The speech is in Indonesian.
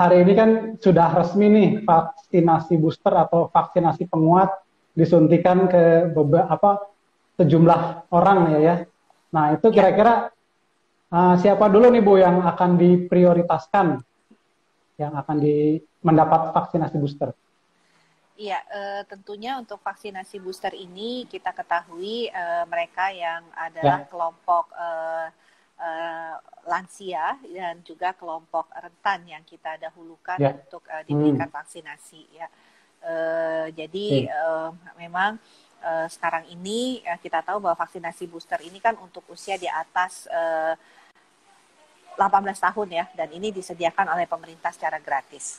hari ini kan sudah resmi nih vaksinasi booster atau vaksinasi penguat disuntikan ke beberapa sejumlah orang ya ya. Nah itu kira-kira uh, siapa dulu nih Bu yang akan diprioritaskan yang akan di mendapat vaksinasi booster? Iya, uh, tentunya untuk vaksinasi booster ini kita ketahui uh, mereka yang adalah ya. kelompok uh, lansia dan juga kelompok rentan yang kita dahulukan ya. untuk uh, diberikan hmm. vaksinasi. Ya, uh, jadi uh, memang uh, sekarang ini uh, kita tahu bahwa vaksinasi booster ini kan untuk usia di atas uh, 18 tahun ya, dan ini disediakan oleh pemerintah secara gratis.